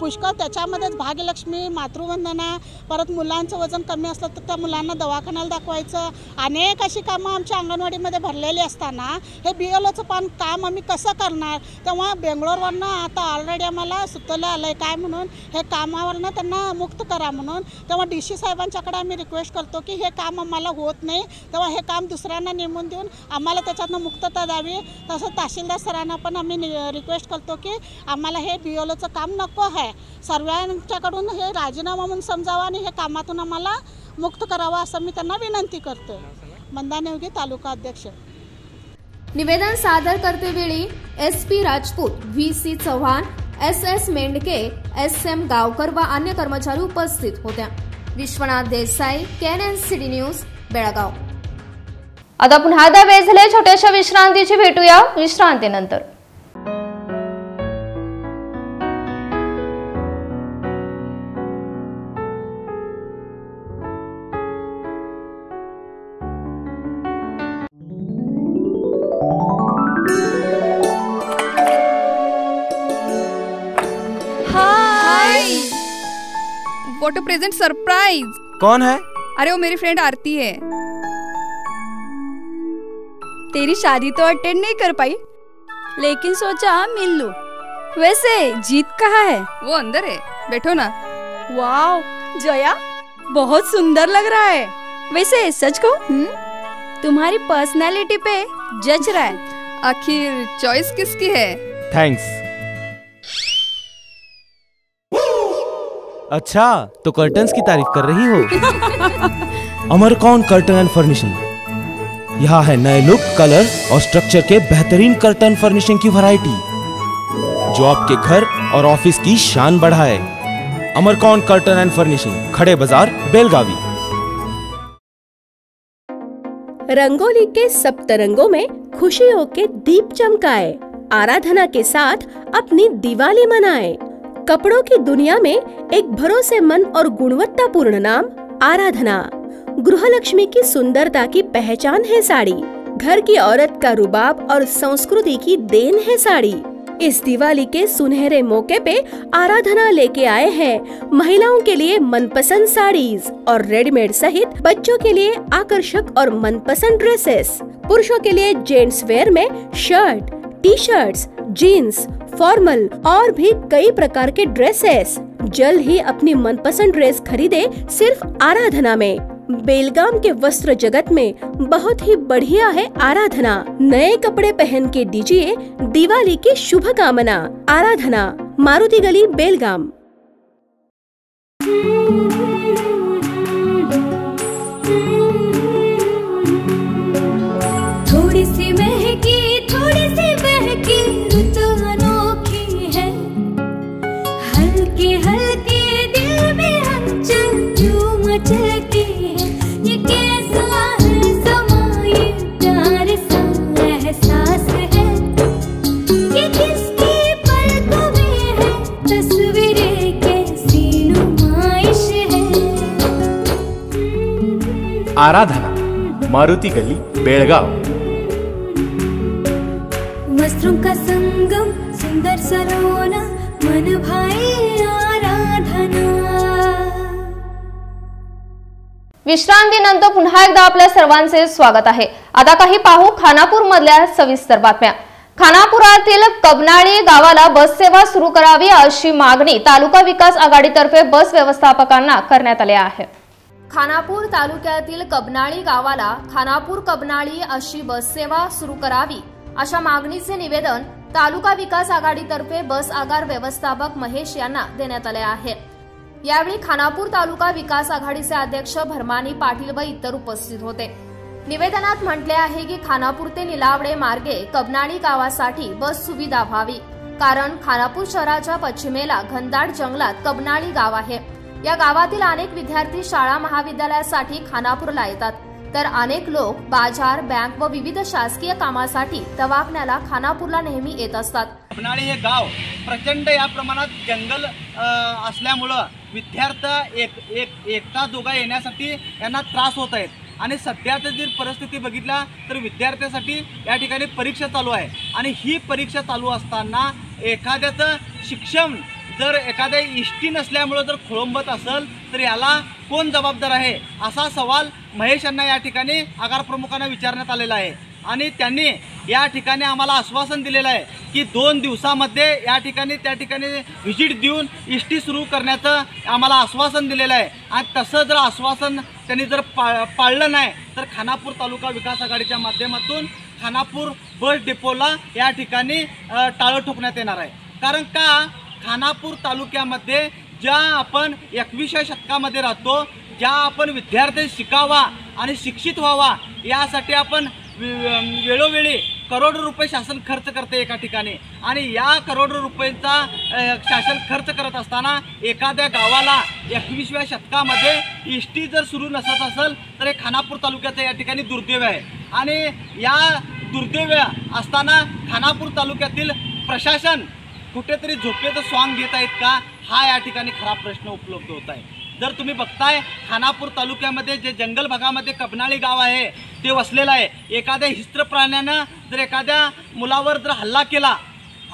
पुष्कळ त्याच्यामध्येच भाग्यलक्ष्मी मातृवंदना परत मुलांचं वजन कमी असलं तर त्या मुलांना दवाखान्याला दाखवायचं. अनेक अशी कामं आमच्या अंगणवाडीमध्ये भरलेली असताना हे बी एल ओचं पण काम आम्ही कसं करणार? तेव्हा बेंगलोरवरनं आता ऑलरेडी आम्हाला सुचवलं आलं आहे काय म्हणून? हे कामावरनं त्यांना मुक्त करा म्हणून. तेव्हा डी सी साहेबांच्याकडे आम्ही रिक्वेस्ट करतो की हे काम आम्हाला होत नाही. तेव्हा हे काम दुसऱ्यांना नेमून देऊन आम्हाला त्याच्यातनं मुक्तता द्यावी. तसं तहसीलदार सरांना पण आम्ही रिक्वेस्ट करतो की आम्हाला हे बी एल ओचं काम नको आहे. सर्वांच्याकडून हे राजीनामा म्हणून समजावं आणि हे कामातून आम्हाला मुक्त करावं असं मी त्यांना विनंती करतो मंदा नेवगी तालुका अध्यक्ष. निवेदन सादर करतेवेळी S P Rajput V C Chavan S S Mendhake S M Gavkar व अन्य कर्मचारी उपस्थित होत्या. Vishwanath Desai KNN city news Belgaum. आता पुन्हा एकदा वेळ झाले छोट्याशा विश्रांतीची भेटूया. विश्रांतीनंतर. प्रेजेंट सरप्राइज़ कौन है? अरे वो मेरी फ्रेंड आरती है। तेरी शादी तो अटेंड नहीं कर पाई। लेकिन सोचा मिल लूँ। वैसे जीत कहाँ है? वो अंदर है। बैठो ना। वाओ जया बहुत सुंदर लग रहा है। वैसे सच कहूँ तुम्हारी पर्सनालिटी पे जज रहा है। आखिर चॉइस किसकी है? थैंक्स अच्छा तो कर्टन्स की तारीफ़ कर रही हो? अमरकौन कर्टन एंड फर्निशिंग यहाँ है नए लुक कलर और स्ट्रक्चर के बेहतरीन कर्टन फर्निशिंग की वैरायटी जो आपके घर और ऑफ़िस की शान बढ़ाए। अमरकॉन कर्टन एंड फर्निशिंग खड़े बाज़ार बेलगावी। रंगोली के सप्तरंगों में खुशियों के दीप चमकाए। आराधना के साथ अपनी दिवाली मनाए। कपड़ों की दुनिया में एक भरोसेमंद और गुणवत्तापूर्ण नाम, आराधना। गृहलक्ष्मी की सुंदरता की पहचान है साड़ी। घर की औरत का रुबाब और संस्कृति की देन है साड़ी। इस दिवाली के सुनहरे मौके पे आराधना लेके आए हैं महिलाओं के लिए मनपसंद साड़ीज और रेडीमेड सहित बच्चों के लिए आकर्षक और मनपसंद ड्रेसेस। पुरुषों के लिए जेंट्स वेयर में shirt T shirt jeans formal और भी कई प्रकार के ड्रेसेस। जल्द ही अपनी मनपसंद ड्रेस खरीदे सिर्फ़ आराधना में। बेलगाम के वस्त्र जगत में बहुत ही बढ़िया है आराधना। नए कपड़े पहन के दीजिए दिवाली की शुभ कामना आराधना, मारुति गली, बेलगाम। आराधना मारुति गली बेळगाव. वस्त्रों का संगम सुंदर सलोना मन भाई आराधना. विश्रांतीनंतर पुन्हा एकदा आपल्या सर्वांचे स्वागत आहे. आता काही पाहू खानापूर मधल्या सविस्तर बातम्या. खानापुरातील कबनाळी गावाला बस सेवा सुरू करावी अशी मागणी तालुका विकास आघाडीतर्फे बस व्यवस्थापकांना करण्यात आली आहे. खानापूर तालुक्यातील कबनाळी गावाला खानापूर कबनाळी अशी बस सेवा सुरू करावी अशा मागणीचे निवेदन तालुका विकास आघाडीतर्फे बस आगार व्यवस्थापक महेश यांना देण्यात आले आहे. यावेळी खानापूर तालुका विकास आघाडीचे अध्यक्ष भरमानी पाटील व इतर उपस्थित होते. निवेदनात म्हटले आहे की खानापूर ते निलावडे मार्गे कबनाळी गावासाठी बस सुविधा व्हावी. कारण खानापूर शहराच्या पश्चिमेला घनदाट जंगलात कबनाळी गाव आहे. या गावातील अनेक विद्यार्थी शाळा महाविद्यालयासाठी खानापूरला येतात. तर अनेक लोक बाजार बँक व विविध शासकीय कामासाठी दवाखान्याला खानापूरला नेहमी येत असतात. अपनाळी हे गाव प्रचंड या प्रमाणात जंगल असल्यामुळं विद्यार्थी एक एक एकता दोघा येण्यासाठी यांना त्रास होत आहेत. आणि सध्याचं जर परिस्थिती बघितला तर विद्यार्थ्यासाठी या ठिकाणी परीक्षा चालू आहे. आणि ही परीक्षा चालू असताना एखाद्याचं शिक्षण जर एखाद्या इष्टी नसल्यामुळं जर खोळंबत असेल तर याला कोण जबाबदार आहे? असा सवाल महेश यांना या ठिकाणी आगार प्रमुखांना विचारण्यात आलेला आहे. आणि त्यांनी या ठिकाणी आम्हाला आश्वासन दिलेलं आहे की दोन दिवसामध्ये या ठिकाणी त्या ठिकाणी व्हिजिट देऊन इष्टी सुरू करण्याचं आम्हाला आश्वासन दिलेलं आहे. आणि तसं जर आश्वासन त्यांनी जर पा पाळलं नाही तर खानापूर तालुका विकास आघाडीच्या माध्यमातून खानापूर बस डेपोला या ठिकाणी टाळं ठोकण्यात येणार आहे. कारण का? खानापूर तालुक्यामध्ये ज्या आपण एकविसव्या शतकामध्ये राहतो ज्या आपण विद्यार्थी शिकावा आणि शिक्षित व्हावा यासाठी आपण वेळोवेळी करोडो रुपये शासन खर्च करते एका ठिकाणी. आणि या करोडो रुपयांचा शासन खर्च करत असताना एखाद्या गावाला एकवीसव्या शतकामध्ये इष्टी जर सुरू नसत असेल तर हे खानापूर तालुक्याचं या ठिकाणी दुर्दैव आहे. आणि या दुर्दैव असताना खानापूर तालुक्यातील प्रशासन कुठेतरी झोपेचं सॉन्ग घेत आहेत का? हा या ठिकाणी खरा प्रश्न उपलब्ध होत आहे. जर तुम्ही बघताय खानापूर तालुक्यामध्ये जे जंगल भागामध्ये कबनाळी गाव आहे ते वसलेलं आहे. एखाद्या हिस्त्र प्राण्यानं जर एखाद्या मुलावर जर हल्ला केला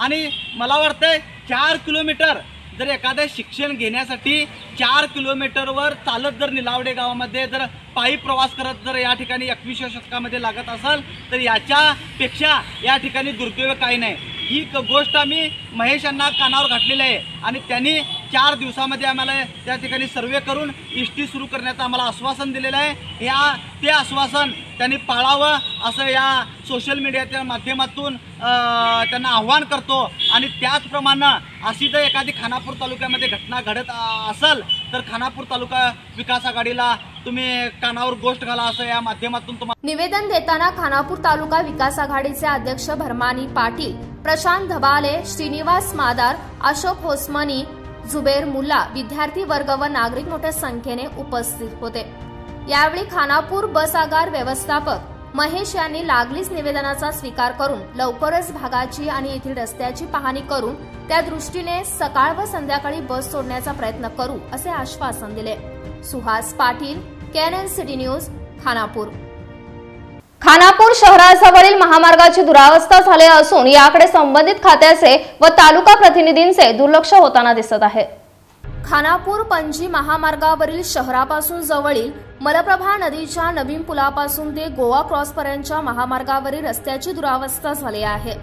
आणि मला वाटतंय चार किलोमीटर जर एखादं शिक्षण घेण्यासाठी चार किलोमीटरवर चालत जर निलावडे गावामध्ये जर पायी प्रवास करत जर या ठिकाणी एकवीसव्या शतकामध्ये लागत असाल तर याच्यापेक्षा या ठिकाणी दुर्दैव काही नाही. ही क- गोष्ट आम्ही महेश यांना कानावर घातलेली आहे. आणि त्यांनी चार दिवसामध्ये आम्हाला त्या ठिकाणी सर्वे करून इष्टी सुरू करण्याचं आम्हाला आश्वासन दिलेलं आहे. या ते आश्वासन त्यांनी पाळावं असं या सोशल मीडियाच्या माध्यमातून त्यांना आव्हान करतो. आणि त्याचप्रमाणे अशी जर एखादी खानापूर तालुक्यामध्ये घटना घडत असेल तर खानापूर तालुका विकास आघाडीला तुम्ही कानावर गोष्ट घाला असं या माध्यमातून तुम्हाला निवेदन देताना खानापूर तालुका विकास आघाडीचे अध्यक्ष भरमानी पाटील प्रशांत धबाले श्रीनिवास मादार अशोक होसमनी जुबेर मुल्ला विद्यार्थी वर्ग व नागरिक मोठ्या संख्येने उपस्थित होते. यावेळी खानापूर बस आगार व्यवस्थापक महेश यांनी लागलीच निवेदनाचा स्वीकार करून लवकरच भागाची आणि येथील रस्त्याची पाहणी करून त्या दृष्टीने सकाळ व संध्याकाळी बस सोडण्याचा प्रयत्न करू असे आश्वासन दिले. Suhas Patil KNN city news Khanapur. Khanapur शहराजवळील महामार्गाची दुरावस्था झाली असून याकडे संबंधित खात्याचे व तालुका प्रतिनिधींचे दुर्लक्ष होताना दिसत आहे. खानापूर पणजी महामार्गावरील शहरापासून जवळील मलप्रभा नदीच्या नवीन पुलापासून ते गोवा क्रॉसपर्यंतच्या महामार्गावरील रस्त्याची दुरावस्था झाली आहे.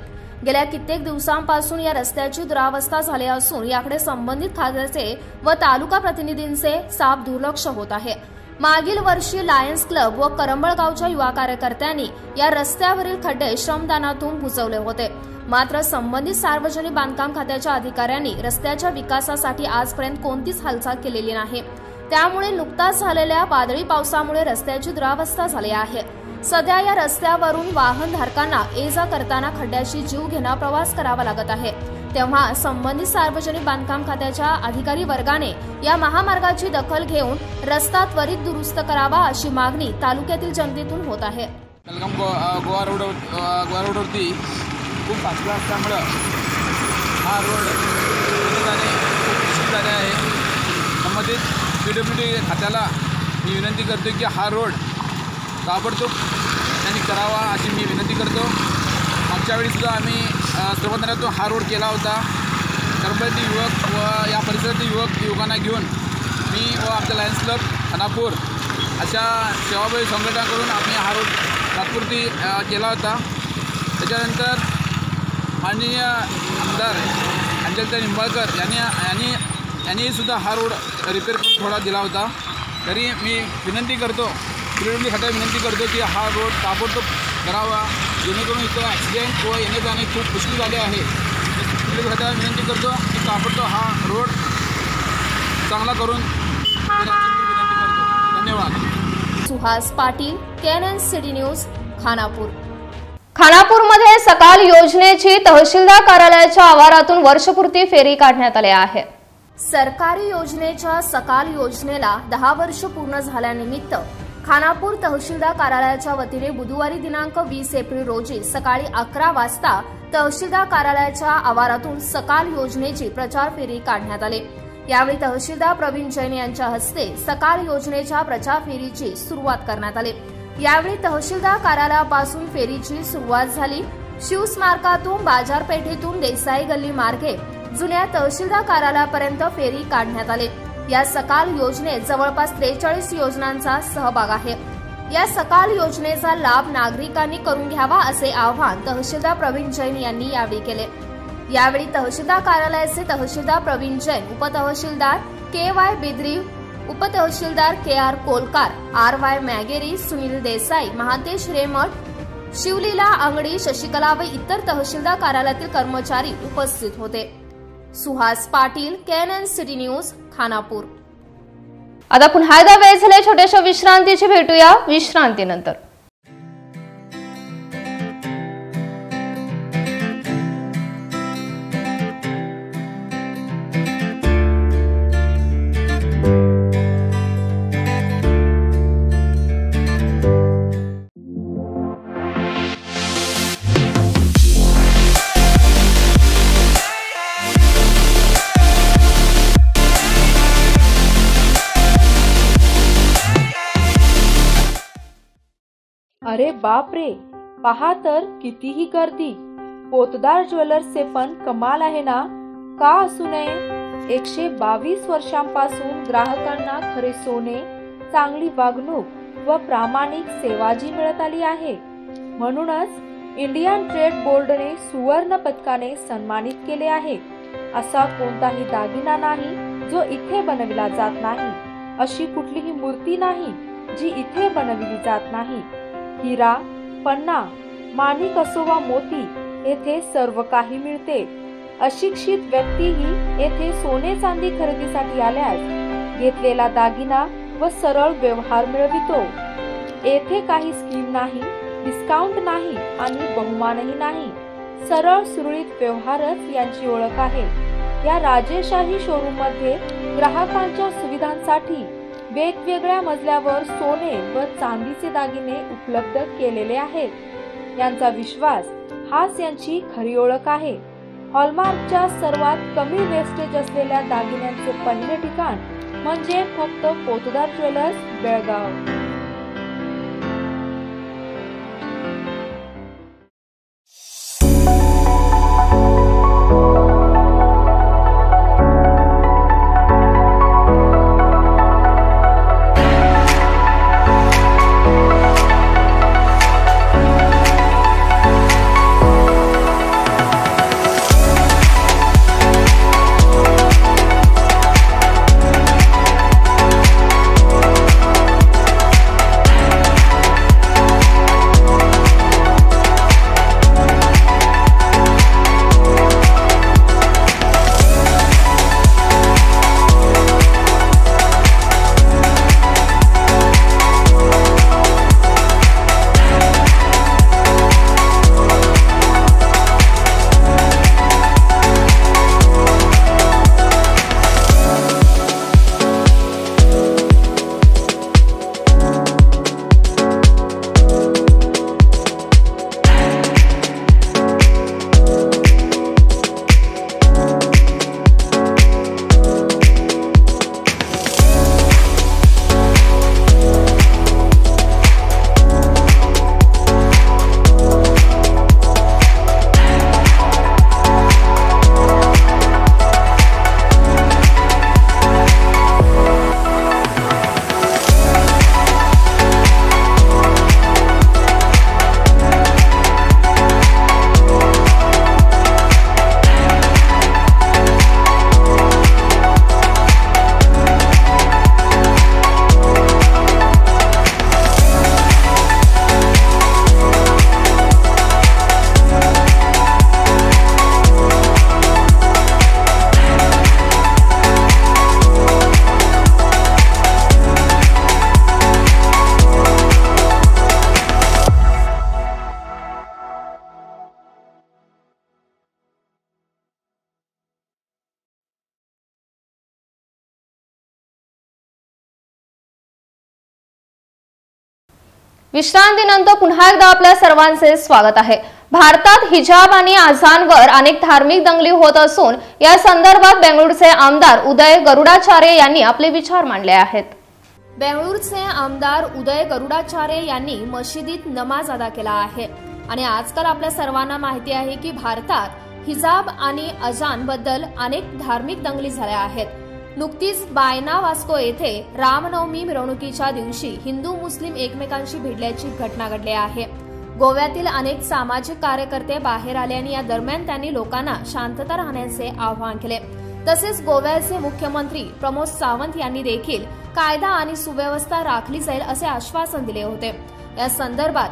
गेल्या कित्येक दिवसांपासून या रस्त्याची दुरावस्था झाली असून याकडे संबंधित खात्याचे व तालुका प्रतिनिधींचे साफ दुर्लक्ष होत आहे. मागील वर्षी लायन्स क्लब व करंबळगावच्या युवा कार्यकर्त्यांनी या रस्त्यावरील खड्डे श्रमदानातून बुजवले होते. मात्र संबंधित सार्वजनिक बांधकाम खात्याच्या अधिकाऱ्यांनी रस्त्याच्या विकासासाठी आजपर्यंत कोणतीच हालचाल केलेली नाही. त्यामुळे नुकताच झालेल्या वादळी पावसामुळे रस्त्याची दुरावस्था झाली आहे. सध्या या रस्त्यावरून वाहनधारकांना ये जा करताना खड्ड्याशी जीव घेणा प्रवास करावा लागत आहे. तेव्हा संबंधित सार्वजनिक बांधकाम खात्याच्या अधिकारी वर्गाने या महामार्गाची दखल घेऊन रस्ता त्वरित दुरुस्त करावा अशी मागणी तालुक्यातील जनतेतून होत आहे. गोवा रोड गोवा रोडवरती खूप फासला असल्यामुळं हा रोड खूप झाले आहे. संबंधित पी डब्ल्यू डी खात्याला मी विनंती करतो की हा रोड ताबडतोब त्यांनी करावा अशी मी विनंती करतो. मागच्या वेळीसुद्धा आम्ही सर्वंतरातून हा रोड केला होता. कर्मचारी युवक व या परिसरातील युवक युवकांना घेऊन मी व आमच्या लायन्स क्लब खानापूर अशा सेवाभावी संघटनाकडून आम्ही हा रोड तात्पुरती केला होता. त्याच्यानंतर माननीय आमदार अंजलता निंबाळकर यांनी यांनी यांनीसुद्धा हा रोड रिपेअर करून थोडा दिला होता. तरी मी विनंती करतो खात्यात विनंती करतो की हा रोड ताबडतोब करावा. जेणेकरून इथं ॲक्सिडेंट व येणे जाणे खूप मुश्किल झाले आहे. खात्यात विनंती करतो की ताबडतोब हा रोड चांगला करून विनंती करतो धन्यवाद. Suhas Patil KNN city news Khanapur. खानापूरमध्ये Sakala योजनेची तहसीलदार कार्यालयाच्या आवारातून वर्षपूर्ती फेरी काढण्यात आली आहे. सरकारी योजनेच्या सकाल योजनेला दहा वर्ष पूर्ण झाल्यानिमित्त खानापूर तहसीलदार कार्यालयाच्या वतीने बुधवारी दिनांक वीस एप्रिल रोजी सकाळी अकरा वाजता तहसीलदार कार्यालयाच्या आवारातून सकाल योजनेची प्रचार फेरी काढण्यात आली. यावेळी तहसीलदार प्रवीण जैन यांच्या हस्ते सकाल योजनेच्या प्रचार फेरीची सुरुवात करण्यात आली. यावेळी तहसीलदार कार्यालयापासून फेरीची सुरुवात झाली. शिवस्मारकातून बाजारपेठेतून देसाई गल्ली मार्गे जुन्या तहसीलदार कार्यालयापर्यंत फेरी काढण्यात आली. या सकाल योजनेत जवळपास त्रेचाळीस योजनांचा सहभाग आहे. या सकाल योजनेचा लाभ नागरिकांनी करून घ्यावा असे आवाहन तहसीलदार प्रवीण जैन यांनी यावेळी केले. यावेळी तहसीलदार कार्यालयाचे तहसीलदार प्रवीण जैन उपतहसीलदार K Y Bidri उपतहसीलदार K R Kolkar R Y Mageri Sunil Desai Mahadesh Remath Shivaleela Angadi Shashikala व इतर तहसीलदार कार्यालयातील कर्मचारी उपस्थित होते. Suhas Patil KNN city news Khanapur. आता पुन्हा एकदा वेळ झाले छोट्याशा विश्रांतीची भेटूया. विश्रांतीनंतर. बापरे बाप रे पहा तर कितीही गर्दी. पोतदार ज्वेलर्सचे पण कमाल आहे ना? का असू नये? एकशे बावीस वर्षांपासून ग्राहकांना खरे सोने चांगली वागणूक व प्रामाणिक सेवा जी मिळत आली आहे. म्हणूनच इंडियन ट्रेड बोर्डने सुवर्ण पदकाने सन्मानित केले आहे. असा कोणताही दागिना नाही जो इथे बनविला जात नाही. अशी कुठलीही मूर्ती नाही जी इथे बनविली जात नाही. हिरा पन्ना माणिक असो वा मोती येथे सर्व काही मिळते. अशिक्षित व्यक्तीही येथे सोने चांदी खरेदीसाठी आल्यास घेतलेला दागिना व सरळ व्यवहार मिळवितो. येथे काही स्कीम नाही डिस्काउंट नाही आणि बहुमानही नाही. सरळ सुरळीत व्यवहारच यांची ओळख आहे. या राजेशाही शोरूममध्ये ग्राहकांच्या सुविधांसाठी वेगवेगळ्या मजल्यावर सोने व चांदीचे दागिने उपलब्ध केलेले आहेत. यांचा विश्वास हाच यांची खरी ओळख आहे. हॉलमार्कच्या सर्वात कमी वेस्टेज असलेल्या दागिन्यांचे पहिले ठिकाण म्हणजे फक्त पोतदार ज्वेलर्स बेळगाव. विश्रांतीनंतर पुन्हा एकदा आपल्या सर्वांचे स्वागत आहे. भारतात हिजाब आणि आझानवर अनेक धार्मिक दंगली होत असून या संदर्भात बेंगळूरचे आमदार उदय गरुडाचार्य यांनी आपले विचार मांडले आहेत. बेंगळूरचे आमदार उदय गरुडाचार्य यांनी मशिदीत नमाज अदा केला आहे. आणि आजकाल आपल्या सर्वांना माहिती आहे की भारतात हिजाब आणि अजानबद्दल अनेक धार्मिक दंगली झाल्या आहेत. नुकतीच बायना वास्को येथे रामनवमी मिरवणुकीच्या दिवशी हिंदू मुस्लिम एकमेकांशी भिडल्याची घटना घडली आहे. गोव्यातील अनेक सामाजिक कार्यकर्ते बाहेर आले आणि या दरम्यान त्यांनी लोकांना शांतता राहण्याचे आवाहन केले. तसेच गोव्याचे मुख्यमंत्री प्रमोद सावंत यांनी देखील कायदा आणि सुव्यवस्था राखली जाईल असे आश्वासन दिले होते. या संदर्भात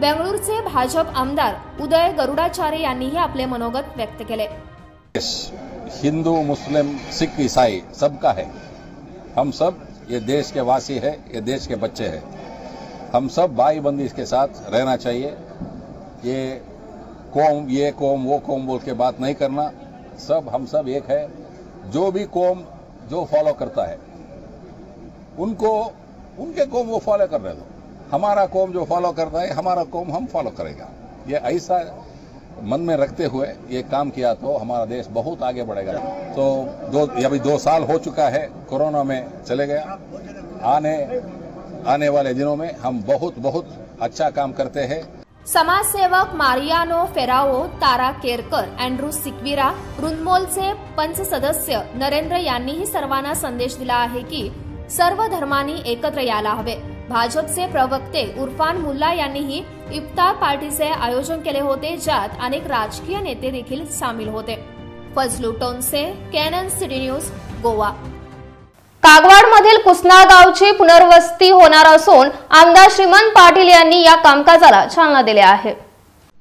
बेंगळूरचे भाजप आमदार उदय गरुडाचार्य यांनीही आपले मनोगत व्यक्त केले. हिंदू, मुस्लिम, सिख, ईसाई सबका है। हम सब ये देश के वासी है, ये देश के बच्चे हैं। हम सब भाई बंदी के साथ रहना चाहिए। ये कौम ये कौम, वो कौम बोल के बात नहीं करना। सब, हम सब एक है। जो भी कौम, जो फॉलो करता है, उनको, उनके कौम वो फॉलो कर रहे दो हमारा कौम जो फॉलो करता है, हमारा कौम हम फॉलो करेगा। ये ऐसा मन में रखते हुए ये काम किया तो हमारा देश बहुत आगे बढ़ेगा। तो दो अभी दो साल हो चुका है, कोरोना में चले गया। आने आने वाले दिनों में हम बहुत बहुत अच्छा काम करते हैं। समाजसेवक मारियानो फेराओ, तारा केरकर, एंड्रू सिकविरा रुनमोलचे पंच सदस्य नरेंद्र यांनीही सर्वांना संदेश दिला आहे की सर्व धर्मांनी एकत्र यायला हवे. भाजपचे प्रवक्ते उर्फान मुल्ला यांनीही इफ्तार पार्टीचे आयोजन केले होते ज्यात अनेक राजकीय नेते देखील सामील होते. Fazlu Tonse KNN city news Goa. कागवाडमधील Kusna गावची पुनर्वस्ती होणार असून आमदार श्रीमंत पाटील यांनी या कामकाजाला चालना दिली आहे.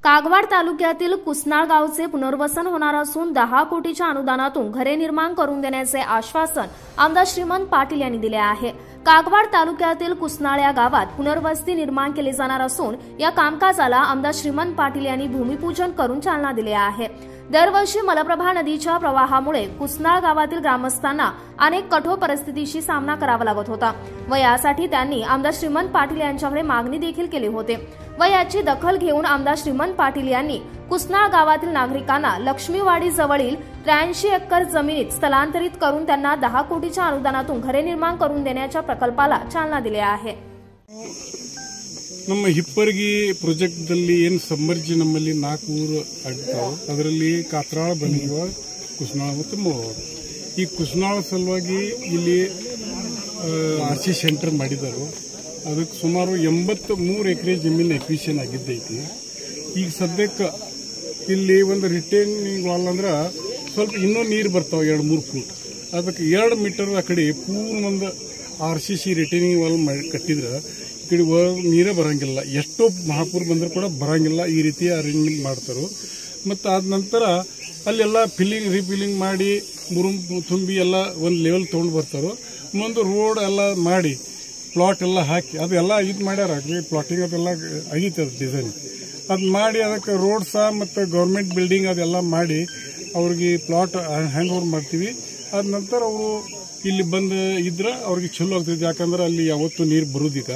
कागवाड तालुक्यातील कुसनाळ गावचे पुनर्वसन होणार असून दहा कोटीच्या अनुदानातून घरे निर्माण करून देण्याचे आश्वासन आमदार श्रीमंत पाटील यांनी दिले आहे. कागवाड तालुक्यातील कुसनाळ या गावात पुनर्वस्ती निर्माण केली जाणार असून या कामकाजाला आमदार श्रीमंत पाटील यांनी भूमिपूजन करून चालना दिली आहे. दरवर्षी मलप्रभा नदीच्या प्रवाहामुळे कुसनाळ गावातील ग्रामस्थांना अनेक कठोर परिस्थितीशी सामना करावा लागत होता व यासाठी त्यांनी आमदार श्रीमंत पाटील यांच्याकडे मागणी देखील केली होती व याची दखल घेऊन आमदार श्रीमंत पाटील यांनी कुसनाळ गावातील नागरिकांना लक्ष्मीवाडी जवळील त्र्याऐंशी एकर जमिनीत स्थलांतरित करून त्यांना दहा कोटीच्या अनुदानातून घरे निर्माण करून देण्याच्या प्रकल्पाला चालना दिली आहे. ನಮ್ಮ ಹಿಪ್ಪರ್ಗಿ ಪ್ರಾಜೆಕ್ಟ್ದಲ್ಲಿ ಏನು ಸಮ್ಮರ್ಜಿ ನಮ್ಮಲ್ಲಿ ನಾಲ್ಕು ಊರು ಆಗ್ತಾವೆ. ಅದರಲ್ಲಿ ಕಾತ್ರಾಳ ಬಂದಿರುವ ಕುಸ್ನಾಳ ಮತ್ತು ಮೂವರು ಈ ಕುಸ್ನಾಳ ಸಲುವಾಗಿ ಇಲ್ಲಿ ಆರ್ ಸಿ ಸೆಂಟರ್ ಮಾಡಿದರು ಅದಕ್ಕೆ ಸುಮಾರು ಎಂಬತ್ತು ಮೂರು ಎಕರೆ ಜಮೀನು ಎಕ್ವಿಷನ್ ಆಗಿದ್ದೈತಿ. ಈಗ ಸದ್ಯಕ್ಕೆ ಇಲ್ಲಿ ಒಂದು ರಿಟೇನಿಂಗ್ ವಾಲ್ ಅಂದ್ರೆ ಸ್ವಲ್ಪ ಇನ್ನೂ ನೀರು ಬರ್ತಾವೆ, ಎರಡು ಮೂರು ಫೂಟ್. ಅದಕ್ಕೆ ಎರಡು ಮೀಟರ್ ಆ ಕಡೆ ಪೂರ್ಣ ಒಂದು R C C retaining wall ಮಾಡಿ ಕಟ್ಟಿದ್ರೆ ಕಡೆ ನೀರೇ ಬರಂಗಿಲ್ಲ. ಎಷ್ಟೋ ಮಹಾಪೂರ್ ಬಂದರೂ ಕೂಡ ಬರಂಗಿಲ್ಲ ಈ ರೀತಿ ಅರೇಂಜ್ಮೆಂಟ್ ಮಾಡ್ತಾರೆ. ಮತ್ತು ಆದ ನಂತರ ಅಲ್ಲೆಲ್ಲ ಫಿಲ್ಲಿಂಗ್ ರೀಫಿಲ್ಲಿಂಗ್ ಮಾಡಿ ಮುರುಮ್ ತುಂಬಿ ಎಲ್ಲ ಒಂದು ಲೆವೆಲ್ ತೊಗೊಂಡು ಬರ್ತಾರೆ. ಮುಂದೆ ರೋಡ್ ಎಲ್ಲ ಮಾಡಿ ಪ್ಲಾಟ್ ಎಲ್ಲ ಹಾಕಿ ಅದೆಲ್ಲ ಇದು ಮಾಡ್ಯಾರ. ಪ್ಲಾಟಿಂಗ್ ಅದೆಲ್ಲ ಆಗೈತೆ ಅದು ಡಿಸೈನ್ ಅದು ಮಾಡಿ ಅದಕ್ಕೆ ರೋಡ್ ಸಹ ಮತ್ತು ಗೌರ್ಮೆಂಟ್ ಬಿಲ್ಡಿಂಗ್ ಅದೆಲ್ಲ ಮಾಡಿ, ಅವ್ರಿಗೆ ಪ್ಲಾಟ್ ಹ್ಯಾಂಡ್ ಓವರ್ ಮಾಡ್ತೀವಿ. ಅದ ನಂತರ ಅವರು ಇಲ್ಲಿ ಬಂದು ಇದ್ರೆ ಅವ್ರಿಗೆ ಚಲೋ ಆಗ್ತೈತಿ. ಯಾಕಂದ್ರೆ ಅಲ್ಲಿ ಯಾವತ್ತೂ ನೀರು ಬರುದೀಗ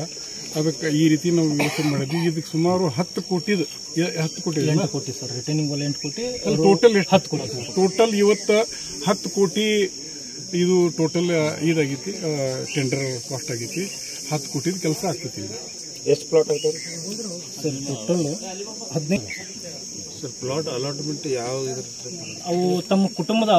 ಅದಕ್ಕೆ ಈ ರೀತಿ ನಾವು ಯೋಚನೆ ಮಾಡಿದ್ವಿ. ಇದಕ್ಕೆ ಸುಮಾರು ಹತ್ತು ಕೋಟಿದು ಎ- ಹತ್ತು ಕೋಟಿ ಎಂಟು ಕೋಟಿ ಸರ್. ರಿಟರ್ನಿಂಗ್ ಒಲೆ ಎಂಟು ಕೋಟಿ. ಟೋಟಲ್ ಎಷ್ಟು? ಹತ್ತು ಕೋಟಿ ಟೋಟಲ್ ಇವತ್ತು ಹತ್ತು ಕೋಟಿ ಇದು ಟೋಟಲ್ ಇದಾಗೈತಿ ಟೆಂಡರ್ ಕಾಸ್ಟ್ ಆಗೈತಿ ಹತ್ತು ಕೋಟಿದ ಕೆಲಸ ಆಗ್ತೈತಿ ಈಗ. ಎಷ್ಟು ಪ್ಲಾಟ್ ಆಗ್ತದೆ? ಸರ್ ಟೋಟಲ್ ಹದಿನೈದು. ಸರ್ ಪ್ಲಾಟ್ ಅಲಾಟ್ಮೆಂಟ್ ಯಾವ ಅವು ತಮ್ಮ ಕುಟುಂಬದ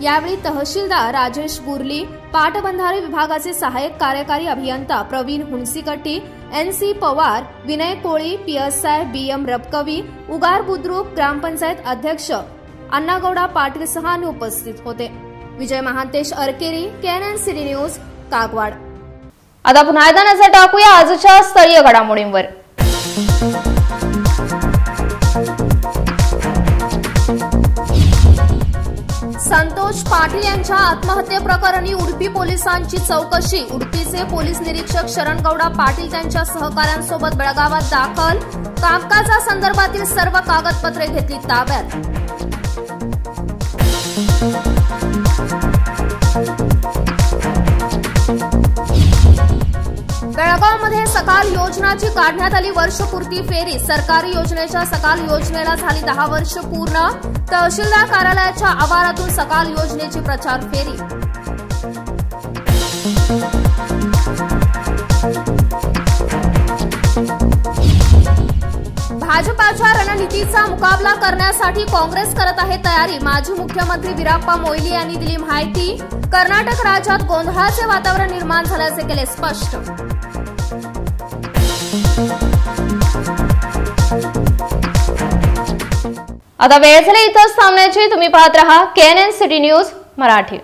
यावेळी तहसीलदार राजेश गुरली पाटबंधारे विभागाचे सहाय्यक कार्यकारी अभियंता Praveen Hunasikatti N C Pawar Vinay Koli PSI B M Rabakavi Ugar Budruk gram panchayat अध्यक्ष अण्णागौडा पाटील सह उपस्थित होते. Vijay Mahantesh Arakeri KNN city news Kagwad. आता पुन्हा एकदा नजर टाकूया आजच्या स्थळीय घडामोडींवर. संतोष पाटील यांच्या आत्महत्येप्रकरणी उडपी पोलिसांची चौकशी. उडपीचे पोलीस निरीक्षक शरणगौडा पाटील त्यांच्या सहकाऱ्यांसोबत बेळगावात दाखल. कामकाजासंदर्भातील सर्व कागदपत्रे घेतली ताब्यात. सकाल योजनाची काढण्यात आली वर्षपूर्ती फेरी. सरकारी योजनेच्या सकाल योजनेला झाली दहा वर्ष पूर्ण. तहसीलदार कार्यालयाच्या आवारातून सकाल योजनेची प्रचार फेरी. भाजपाच्या रणनीतीचा मुकाबला करण्यासाठी काँग्रेस करत आहे तयारी. माजी मुख्यमंत्री विराप्पा मोईली यांनी दिली माहिती. कर्नाटक राज्यात गोंधळाचे वातावरण निर्माण झाल्याचे केले स्पष्ट. आता वेळ झाली इथं सामन्याची तुम्ही पाहत रहा केएनएन सिटी न्यूज मराठी.